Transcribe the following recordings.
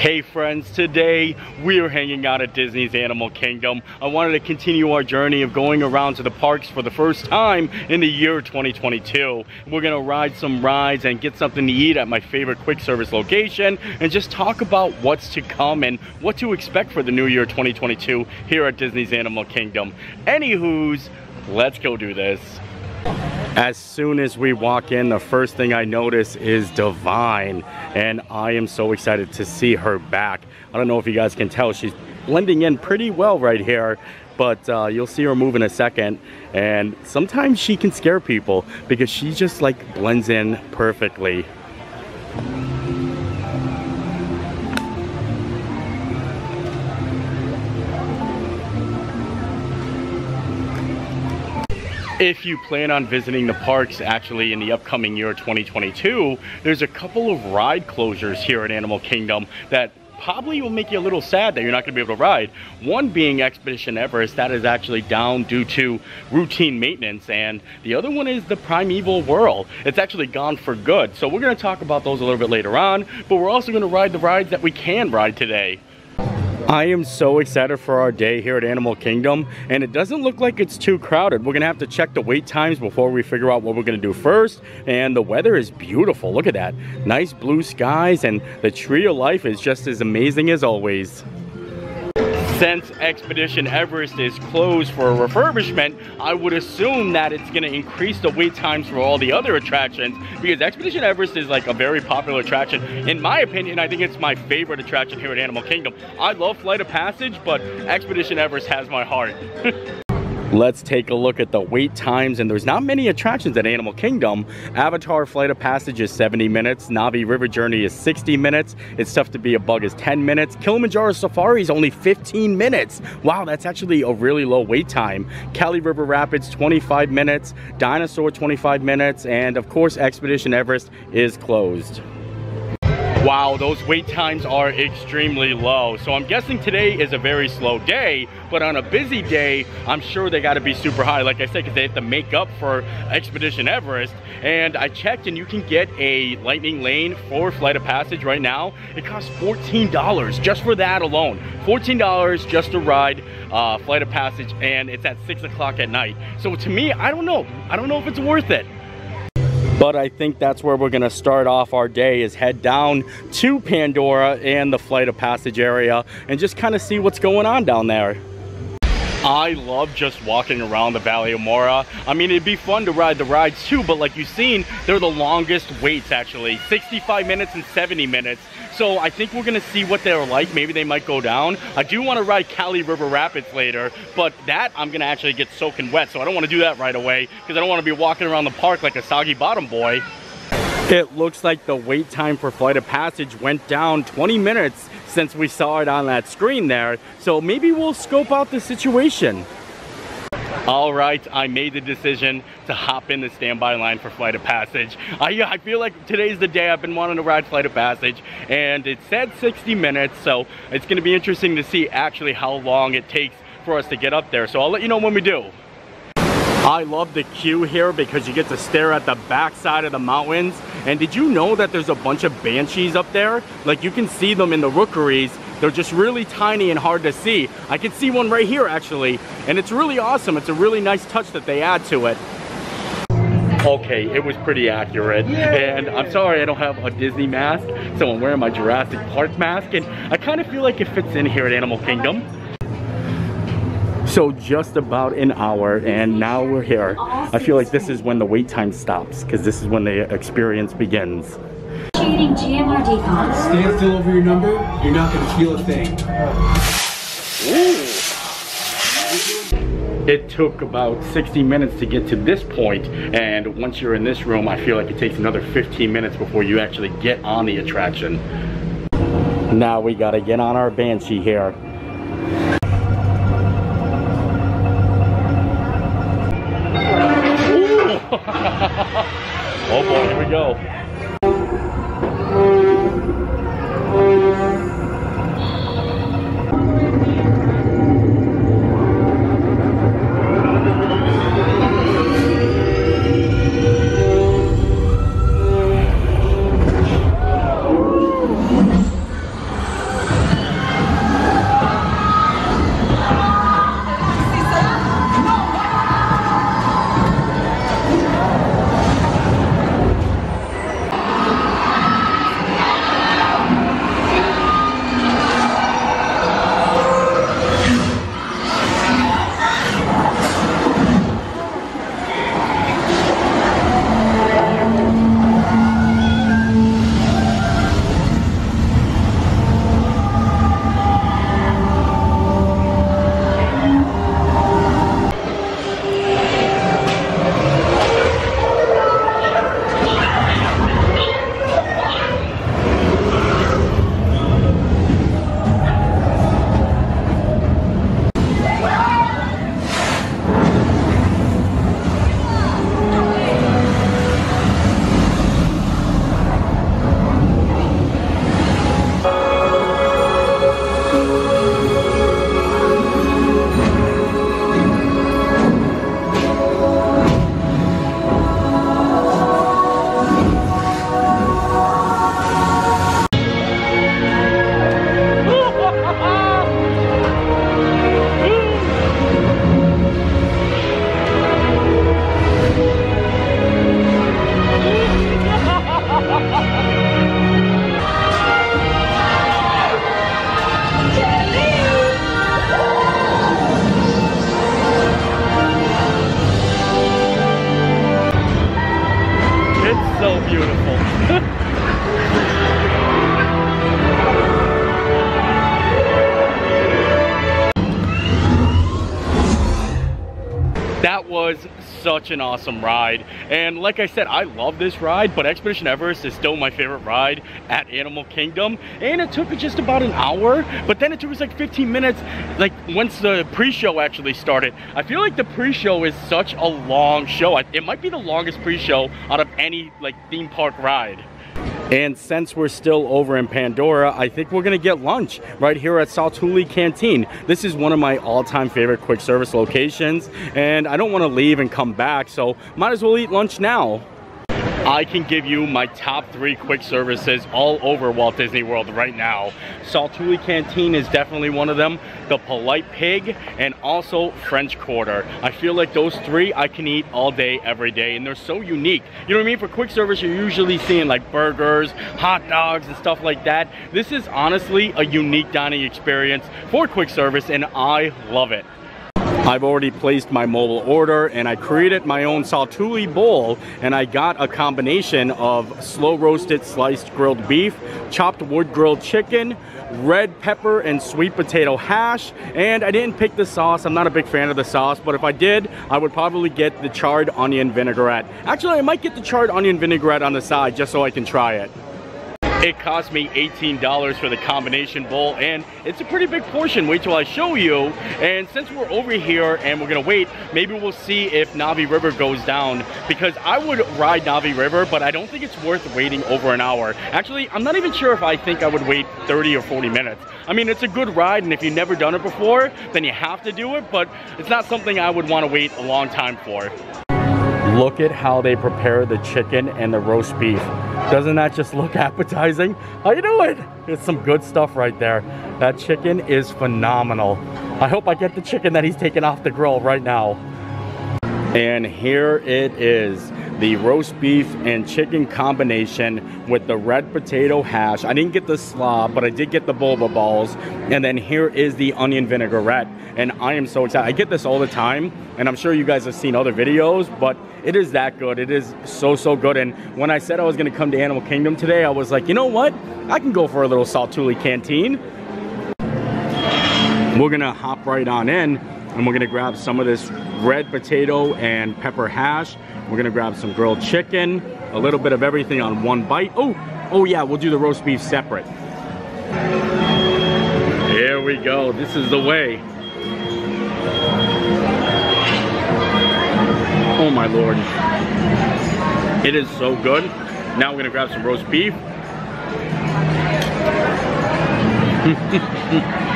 Hey friends, today we are hanging out at Disney's Animal Kingdom. I wanted to continue our journey of going around to the parks for the first time in the year 2022. We're gonna ride some rides and get something to eat at my favorite quick service location and just talk about what's to come and what to expect for the new year 2022 here at Disney's Animal Kingdom. Anywho's, let's go do this. As soon as we walk in, the first thing I notice is Divine, and I am so excited to see her back. I don't know if you guys can tell, she's blending in pretty well right here, but uh, you'll see her move in a second. And sometimes she can scare people because she just like blends in perfectly. If you plan on visiting the parks actually in the upcoming year 2022, there's a couple of ride closures here at Animal Kingdom that probably will make you a little sad that you're not going to be able to ride. One being Expedition Everest, that is actually down due to routine maintenance, and the other one is the Primeval Whirl. It's actually gone for good. So we're going to talk about those a little bit later on, but we're also going to ride the rides that we can ride today. I am so excited for our day here at Animal Kingdom and it doesn't look like it's too crowded. We're gonna have to check the wait times before we figure out what we're gonna do first and the weather is beautiful. Look at that. Nice blue skies and the tree of life is just as amazing as always since Expedition Everest is closed for refurbishment, I would assume that it's going to increase the wait times for all the other attractions because Expedition Everest is like a very popular attraction. In my opinion, I think it's my favorite attraction here at Animal Kingdom. I love Flight of Passage, but Expedition Everest has my heart. Let's take a look at the wait times, and there's not many attractions at Animal Kingdom. Avatar Flight of Passage is 70 minutes, Na'vi River Journey is 60 minutes, It's Tough to Be a Bug is 10 minutes, Kilimanjaro Safari is only 15 minutes. Wow, that's actually a really low wait time. Kali River Rapids 25 minutes, Dinosaur 25 minutes, and of course Expedition Everest is closed. Wow, those wait times are extremely low. So I'm guessing today is a very slow day, but on a busy day, I'm sure they gotta be super high. Like I said, because they have to make up for Expedition Everest. And I checked and you can get a Lightning Lane for Flight of Passage right now. It costs $14 just for that alone. $14 just to ride uh, Flight of Passage and it's at six o'clock at night. So to me, I don't know. I don't know if it's worth it. But I think that's where we're gonna start off our day is head down to Pandora and the Flight of Passage area and just kind of see what's going on down there. I love just walking around the Valley of Mo'ara. I mean, it'd be fun to ride the rides too, but like you've seen, they're the longest waits actually. 65 minutes and 70 minutes. So I think we're gonna see what they're like. Maybe they might go down. I do wanna ride Kali River Rapids later, but that I'm gonna actually get soaking wet. So I don't wanna do that right away because I don't wanna be walking around the park like a soggy bottom boy. It looks like the wait time for Flight of Passage went down 20 minutes since we saw it on that screen there. So maybe we'll scope out the situation. All right, I made the decision to hop in the standby line for Flight of Passage. I, I feel like today's the day I've been wanting to ride Flight of Passage and it said 60 minutes, so it's gonna be interesting to see actually how long it takes for us to get up there. So I'll let you know when we do. I love the queue here because you get to stare at the backside of the mountains. And did you know that there's a bunch of banshees up there? Like you can see them in the rookeries. They're just really tiny and hard to see. I can see one right here actually. And it's really awesome. It's a really nice touch that they add to it. Okay, it was pretty accurate. And I'm sorry I don't have a Disney mask. So I'm wearing my Jurassic Park mask. And I kind of feel like it fits in here at Animal Kingdom. So just about an hour and now we're here. I feel like this is when the wait time stops because this is when the experience begins. Stand still over your number, you're not gonna feel a thing. Ooh. It took about 60 minutes to get to this point and once you're in this room I feel like it takes another 15 minutes before you actually get on the attraction. Now we gotta get on our Banshee here. Such an awesome ride. And like I said, I love this ride, but Expedition Everest is still my favorite ride at Animal Kingdom. And it took just about an hour, but then it took us like 15 minutes, like once the pre-show actually started. I feel like the pre-show is such a long show. It might be the longest pre-show out of any like theme park ride. And since we're still over in Pandora, I think we're gonna get lunch right here at Satu'li Canteen. This is one of my all-time favorite quick service locations, and I don't wanna leave and come back, so might as well eat lunch now. I can give you my top three quick services all over Walt Disney World right now. Satu'li Canteen is definitely one of them, the Polite Pig, and also French Quarter. I feel like those three I can eat all day, every day, and they're so unique. You know what I mean? For quick service, you're usually seeing like burgers, hot dogs, and stuff like that. This is honestly a unique dining experience for quick service, and I love it. I've already placed my mobile order and I created my own Satu'li bowl and I got a combination of slow roasted sliced grilled beef, chopped wood grilled chicken, red pepper and sweet potato hash and I didn't pick the sauce. I'm not a big fan of the sauce but if I did I would probably get the charred onion vinaigrette. Actually I might get the charred onion vinaigrette on the side just so I can try it. It cost me $18 for the combination bowl and it's a pretty big portion. Wait till I show you. And since we're over here and we're gonna wait, maybe we'll see if Na'vi River goes down because I would ride Na'vi River, but I don't think it's worth waiting over an hour. Actually, I'm not even sure if I think I would wait 30 or 40 minutes. I mean, it's a good ride and if you've never done it before, then you have to do it, but it's not something I would wanna wait a long time for. Look at how they prepare the chicken and the roast beef. Doesn't that just look appetizing? How you doing? It's some good stuff right there. That chicken is phenomenal. I hope I get the chicken that he's taking off the grill right now. And here it is the roast beef and chicken combination with the red potato hash. I didn't get the slaw, but I did get the boba balls. And then here is the onion vinaigrette. And I am so excited. I get this all the time, and I'm sure you guys have seen other videos, but it is that good. It is so, so good. And when I said I was gonna come to Animal Kingdom today, I was like, you know what? I can go for a little Satu'li Canteen. We're gonna hop right on in and we're gonna grab some of this red potato and pepper hash. We're gonna grab some grilled chicken, a little bit of everything on one bite. Oh, oh yeah, we'll do the roast beef separate. Here we go, this is the way. Oh my lord. It is so good. Now we're gonna grab some roast beef.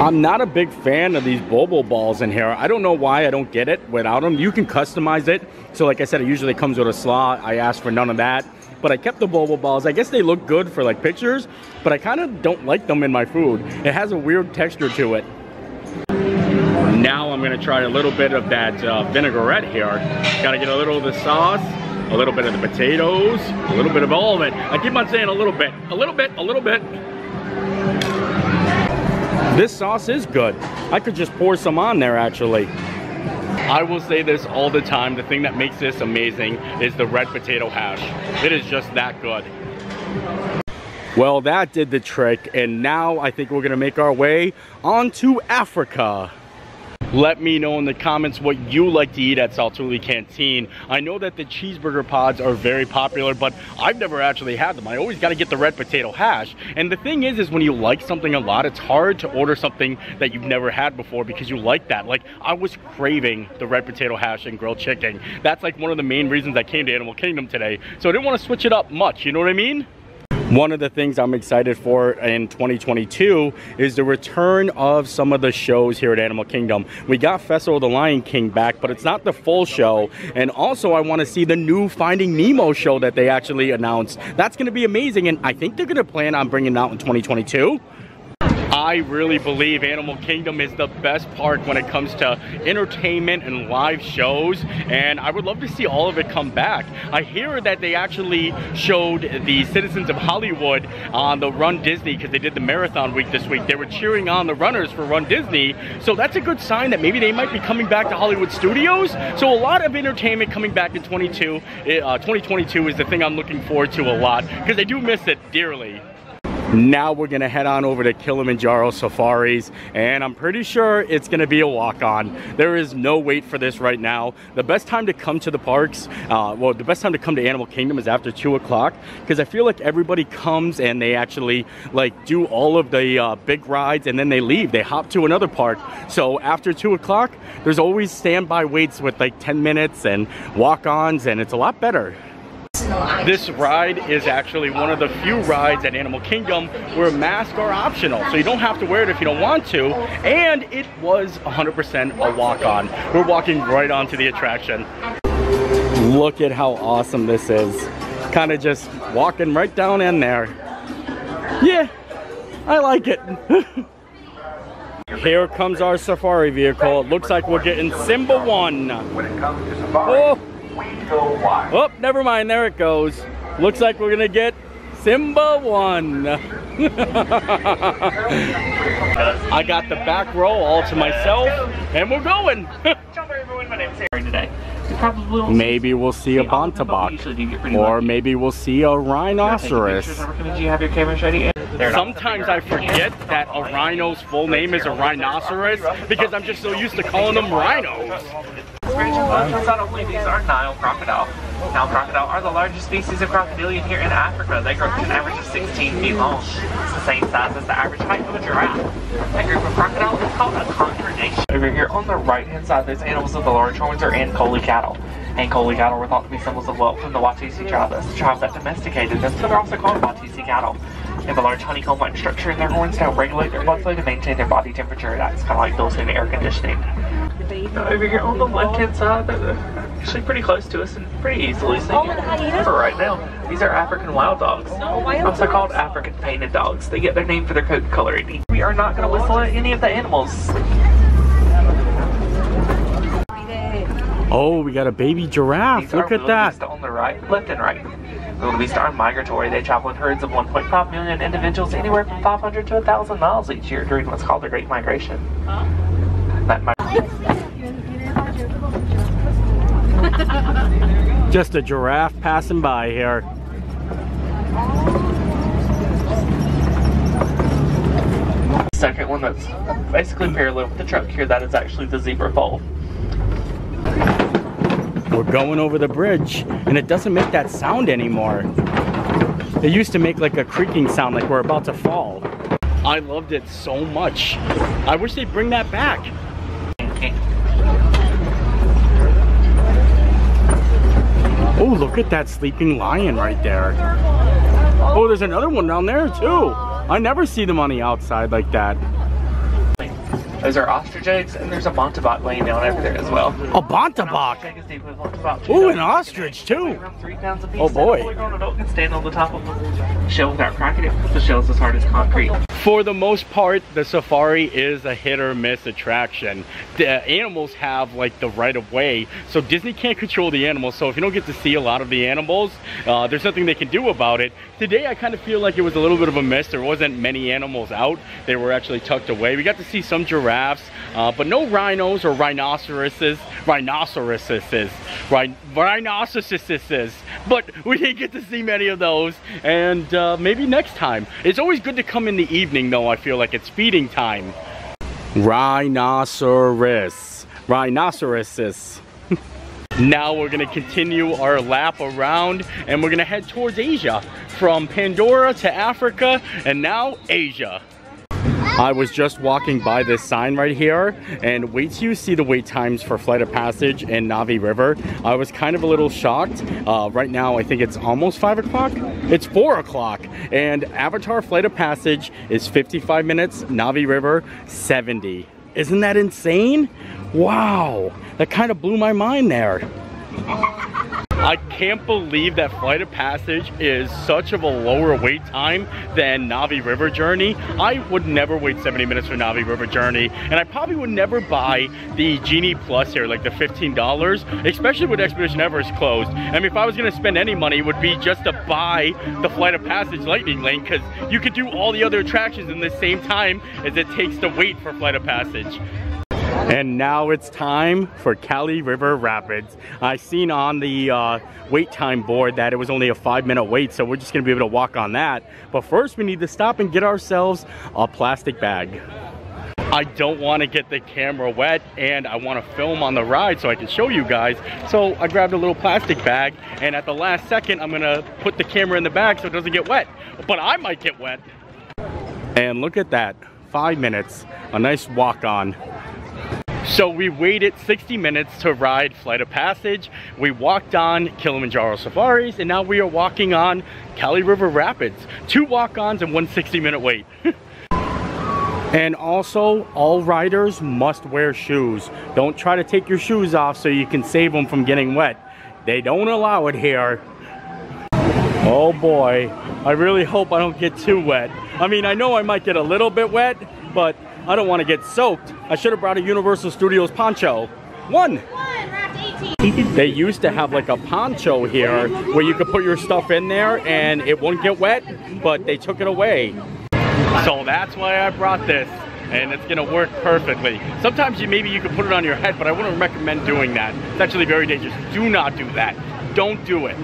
I'm not a big fan of these bobo balls in here. I don't know why I don't get it without them. You can customize it. So like I said, it usually comes with a slaw. I asked for none of that. But I kept the bobo balls. I guess they look good for like pictures, but I kind of don't like them in my food. It has a weird texture to it. Now I'm gonna try a little bit of that uh, vinaigrette here. Gotta get a little of the sauce, a little bit of the potatoes, a little bit of all of it. I keep on saying a little bit, a little bit, a little bit. This sauce is good. I could just pour some on there actually. I will say this all the time. The thing that makes this amazing is the red potato hash. It is just that good. Well, that did the trick. And now I think we're gonna make our way on to Africa. Let me know in the comments what you like to eat at Satu'li Canteen. I know that the cheeseburger pods are very popular, but I've never actually had them. I always got to get the red potato hash. And the thing is, is when you like something a lot, it's hard to order something that you've never had before because you like that. Like, I was craving the red potato hash and grilled chicken. That's like one of the main reasons I came to Animal Kingdom today. So I didn't want to switch it up much, you know what I mean? One of the things I'm excited for in 2022 is the return of some of the shows here at Animal Kingdom. We got Festival of the Lion King back, but it's not the full show. And also I want to see the new Finding Nemo show that they actually announced. That's going to be amazing. And I think they're going to plan on bringing it out in 2022. I really believe Animal Kingdom is the best park when it comes to entertainment and live shows and I would love to see all of it come back. I hear that they actually showed the citizens of Hollywood on the Run Disney because they did the marathon week this week. They were cheering on the runners for Run Disney so that's a good sign that maybe they might be coming back to Hollywood Studios. So a lot of entertainment coming back in 22, uh, 2022 is the thing I'm looking forward to a lot because I do miss it dearly. Now we're gonna head on over to Kilimanjaro Safaris and I'm pretty sure it's gonna be a walk-on. There is no wait for this right now. The best time to come to the parks, uh, well the best time to come to Animal Kingdom is after two o'clock because I feel like everybody comes and they actually like do all of the uh, big rides and then they leave. They hop to another park. So after two o'clock, there's always standby waits with like 10 minutes and walk-ons and it's a lot better. This ride is actually one of the few rides at Animal Kingdom where masks are optional. So you don't have to wear it if you don't want to. And it was 100% a walk-on. We're walking right onto the attraction. Look at how awesome this is. Kind of just walking right down in there. Yeah, I like it. Here comes our safari vehicle. It looks like we're getting Simba 1. Oh. Oh, never mind. There it goes. Looks like we're gonna get Simba one. I got the back row all to myself, and we're going. maybe we'll see a Bontebok, or maybe we'll see a rhinoceros. Sometimes I forget that a rhino's full name is a rhinoceros because I'm just so used to calling them rhinos. Not only these are Nile crocodile. Nile crocodile are the largest species of crocodilian here in Africa. They grow to an average of 16 feet long. It's the same size as the average height of a giraffe. A group of crocodile is called a congregation. Over here on the right hand side, those animals with the large horns are Ankole cattle. Ankole cattle were thought to be symbols of wealth from the Watusi tribe. That's the tribe that domesticated them, so they're also called Watusi cattle. They have a large honeycomb-like structure in their horns to help regulate their blood flow to maintain their body temperature. That's kind of like built-in air conditioning. Now over here on the left-hand side, they're actually pretty close to us and pretty easily seen for right now. These are African wild dogs, also called African painted dogs. They get their name for their coat coloring. We are not going to whistle at any of the animals. Oh, we got a baby giraffe. These Look are at that. wildebeest on the right, left and right. Wildebeest are migratory. They travel in herds of 1.5 million individuals, anywhere from 500 to 1,000 miles each year during what's called the Great Migration. That mi- Just a giraffe passing by here. second one that's basically parallel with the truck here, that is actually the zebra foal. We're going over the bridge and it doesn't make that sound anymore. It used to make like a creaking sound like we're about to fall. I loved it so much. I wish they'd bring that back. Look at that sleeping lion right there. Oh, there's another one down there too. I never see them on the outside like that. Those are ostrich eggs, and there's a bontebok laying down over there as well. A bontebok. Ostrich egg is the equivalent to about two Ooh, an ostrich too. They weigh around three pounds apiece. Oh, boy. A fully grown adult can stand on the top of the shell without cracking it because the shell is as hard as concrete. For the most part, the safari is a hit or miss attraction. The animals have like the right of way, so Disney can't control the animals. So if you don't get to see a lot of the animals, uh, there's nothing they can do about it. Today, I kind of feel like it was a little bit of a miss. There wasn't many animals out. They were actually tucked away. We got to see some giraffes, uh, but no rhinos or rhinoceroses, rhinoceroses, rhin rhinoceroses. But we didn't get to see many of those, and uh, maybe next time. It's always good to come in the evening, though. I feel like it's feeding time. Rhinoceros, rhinoceroses. Now we're gonna continue our lap around and we're gonna head towards Asia. From Pandora to Africa and now Asia. I was just walking by this sign right here and wait till you see the wait times for Flight of Passage in Na'vi River. I was kind of a little shocked. Uh, right now I think it's almost five o'clock. It's four o'clock and Avatar Flight of Passage is 55 minutes, Na'vi River 70. Isn't that insane? Wow, that kind of blew my mind there. I can't believe that Flight of Passage is such of a lower wait time than Na'vi River Journey. I would never wait 70 minutes for Na'vi River Journey, and I probably would never buy the Genie Plus here, like the $15, especially when Expedition Everest closed. I mean, if I was gonna spend any money, it would be just to buy the Flight of Passage Lightning Lane, because you could do all the other attractions in the same time as it takes to wait for Flight of Passage. And now it's time for Kali River Rapids. I seen on the uh, wait time board that it was only a five minute wait, so we're just gonna be able to walk on that. But first we need to stop and get ourselves a plastic bag. I don't want to get the camera wet and I want to film on the ride so I can show you guys. So I grabbed a little plastic bag and at the last second I'm gonna put the camera in the bag so it doesn't get wet. But I might get wet. And look at that, five minutes, a nice walk on. So we waited 60 minutes to ride Flight of Passage. We walked on Kilimanjaro Safaris and now we are walking on Kali River Rapids. Two walk-ons and one 60 minute wait. And also, all riders must wear shoes. Don't try to take your shoes off so you can save them from getting wet. They don't allow it here. Oh boy, I really hope I don't get too wet. I mean, I know I might get a little bit wet, but I don't want to get soaked. I should have brought a Universal Studios poncho. One. One They used to have like a poncho here where you could put your stuff in there and it wouldn't get wet, but they took it away. So that's why I brought this and it's gonna work perfectly. Sometimes you maybe you could put it on your head, but I wouldn't recommend doing that. It's actually very dangerous. Do not do that. Don't do it.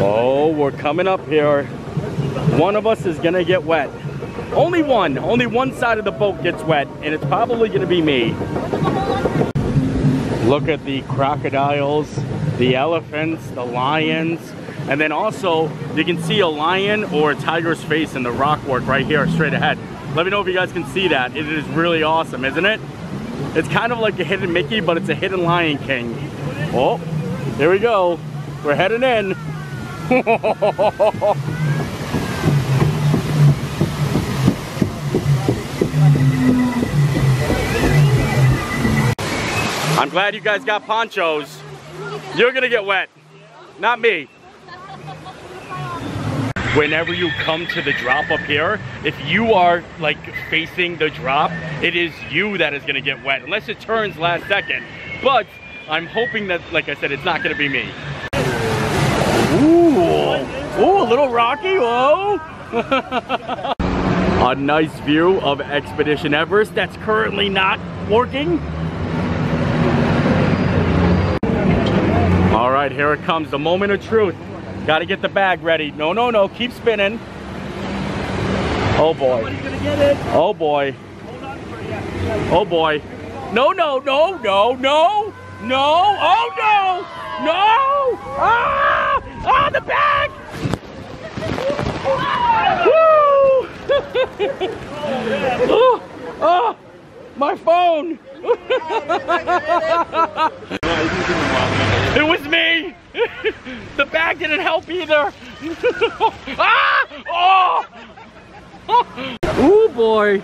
Oh, we're coming up here. One of us is gonna get wet. Only one, only one side of the boat gets wet, and it's probably gonna be me. Look at the crocodiles, the elephants, the lions, and then also, you can see a lion or a tiger's face in the rock work right here, straight ahead. Let me know if you guys can see that. It is really awesome, isn't it? It's kind of like a hidden Mickey, but it's a hidden Lion King. Oh, here we go. We're heading in. I'm glad you guys got ponchos. You're gonna get wet, not me whenever you come to the drop up here, if you are like facing the drop, it is you that is gonna get wet, unless it turns last second. But I'm hoping that, like I said, it's not gonna be me. Ooh, ooh, a little rocky, whoa. a nice view of Expedition Everest that's currently not working. All right, here it comes, the moment of truth. Got to get the bag ready. No, no, no. Keep spinning. Oh boy. Oh boy. Oh boy. No, no, no, no, no, no. Oh no. No. Ah! Ah, the bag. Woo! oh, oh, my phone. it me. the bag didn't help either. ah! Oh! Ooh, boy.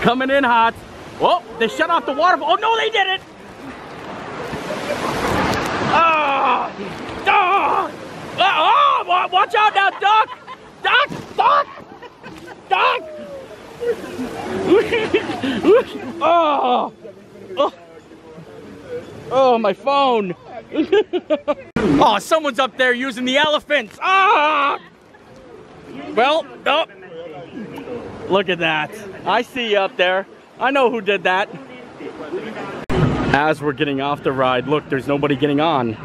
Coming in hot. Oh, they shut off the water. Oh, no, they didn't. Ah! Ah! Ah! Oh, watch out now, duck! Duck! Duck! Duck! oh! Oh! Oh, my phone! oh, someone's up there using the elephants. Ah! Well, oh. Look at that. I see you up there. I know who did that. As we're getting off the ride, look, there's nobody getting on.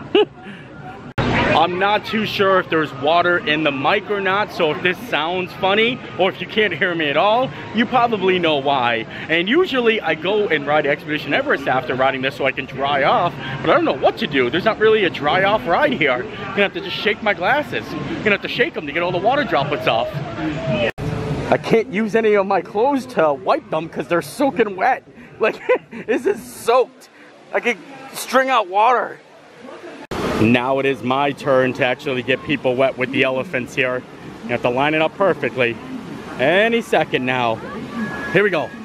I'm not too sure if there's water in the mic or not, so if this sounds funny, or if you can't hear me at all, you probably know why. And usually I go and ride Expedition Everest after riding this so I can dry off, but I don't know what to do. There's not really a dry off ride here. I'm gonna have to just shake my glasses. I'm gonna have to shake them to get all the water droplets off. I can't use any of my clothes to wipe them because they're soaking wet. Like, this is soaked. I could string out water. Now it is my turn to actually get people wet with the elephants here. You have to line it up perfectly. Any second now. Here we go.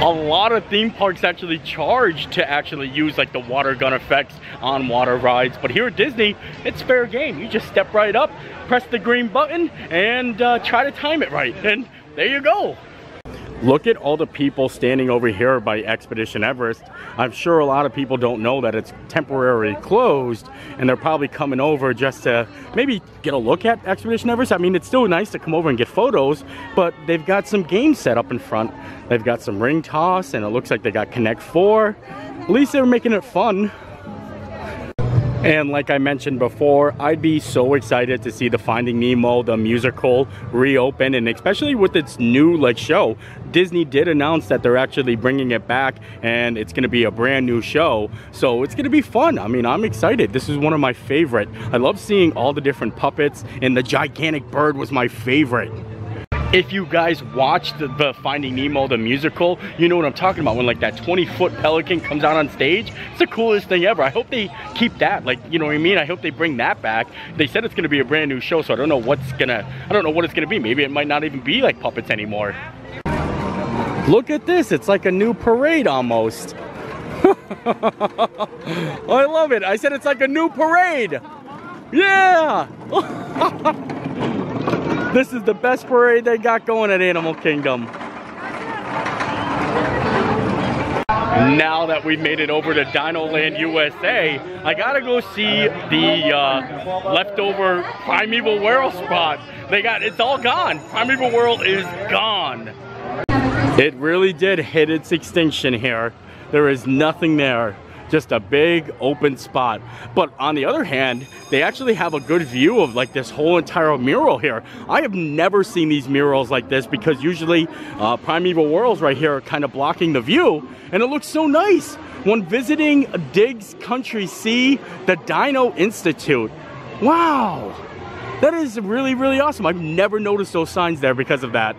a lot of theme parks actually charge to actually use like the water gun effects on water rides but here at disney it's fair game you just step right up press the green button and uh, try to time it right and there you go Look at all the people standing over here by Expedition Everest. I'm sure a lot of people don't know that it's temporarily closed and they're probably coming over just to maybe get a look at Expedition Everest. I mean, it's still nice to come over and get photos, but they've got some games set up in front. They've got some ring toss and it looks like they got Connect 4. At least they're making it fun. And like I mentioned before, I'd be so excited to see the Finding Nemo, the musical, reopen. And especially with its new like show, Disney did announce that they're actually bringing it back and it's gonna be a brand new show. So it's gonna be fun. I mean, I'm excited. This is one of my favorite. I love seeing all the different puppets and the gigantic bird was my favorite if you guys watched the, the, Finding Nemo, the musical, you know what I'm talking about. When like that 20 foot pelican comes out on stage, it's the coolest thing ever. I hope they keep that, like, you know what I mean? I hope they bring that back. They said it's gonna be a brand new show, so I don't know what's gonna, I don't know what it's gonna be. Maybe it might not even be like puppets anymore. Look at this, it's like a new parade almost. I love it. I said it's like a new parade. Yeah. This is the best parade they got going at Animal Kingdom. Now that we've made it over to Dino Land USA, I gotta go see the uh, leftover Primeval Whirl spot. They got, it's all gone. Primeval Whirl is gone. It really did hit its extinction here. There is nothing there just a big open spot. But on the other hand, they actually have a good view of like this whole entire mural here. I have never seen these murals like this because usually uh, Primeval Whirls right here are kind of blocking the view and it looks so nice. When visiting Diggs Country Sea, the Dino Institute. Wow, that is really, really awesome. I've never noticed those signs there because of that.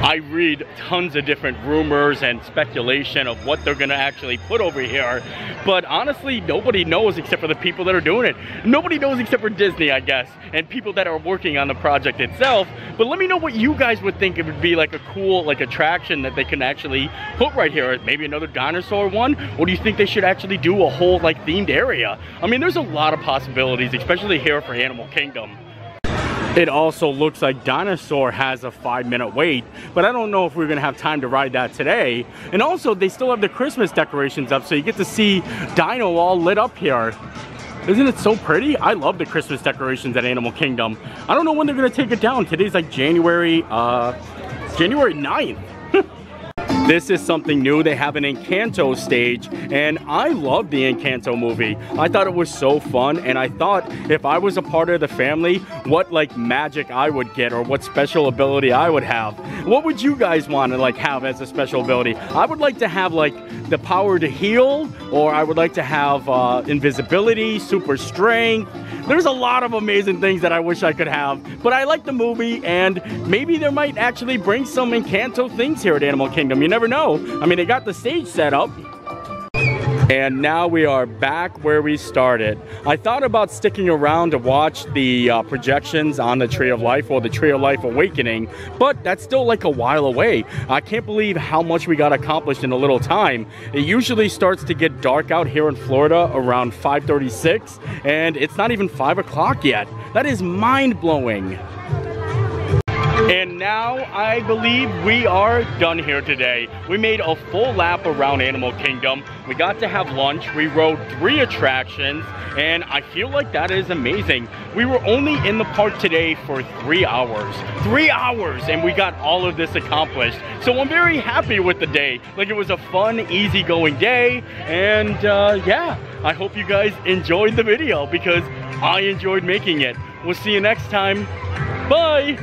I read tons of different rumors and speculation of what they're gonna actually put over here. But honestly, nobody knows except for the people that are doing it. Nobody knows except for Disney, I guess, and people that are working on the project itself. But let me know what you guys would think it would be like a cool like attraction that they can actually put right here. Maybe another dinosaur one? Or do you think they should actually do a whole like themed area? I mean, there's a lot of possibilities, especially here for Animal Kingdom. It also looks like Dinosaur has a five minute wait, but I don't know if we're gonna have time to ride that today. And also they still have the Christmas decorations up, so you get to see Dino all lit up here. Isn't it so pretty? I love the Christmas decorations at Animal Kingdom. I don't know when they're gonna take it down. Today's like January, uh, January 9th. This is something new. They have an Encanto stage, and I love the Encanto movie. I thought it was so fun, and I thought if I was a part of the family, what like magic I would get or what special ability I would have. What would you guys want to like have as a special ability? I would like to have like the power to heal, or I would like to have uh, invisibility, super strength. There's a lot of amazing things that I wish I could have, but I like the movie, and maybe there might actually bring some Encanto things here at Animal Kingdom. You never know. I mean, they got the stage set up. And now we are back where we started. I thought about sticking around to watch the uh, projections on the Tree of Life or the Tree of Life Awakening, but that's still like a while away. I can't believe how much we got accomplished in a little time. It usually starts to get dark out here in Florida around 5.36, and it's not even 5 o'clock yet. That is mind-blowing. And now I believe we are done here today. We made a full lap around Animal Kingdom. We got to have lunch. We rode three attractions and I feel like that is amazing. We were only in the park today for three hours. Three hours and we got all of this accomplished. So I'm very happy with the day. Like it was a fun, easygoing day. And uh, yeah, I hope you guys enjoyed the video because I enjoyed making it. We'll see you next time. Bye.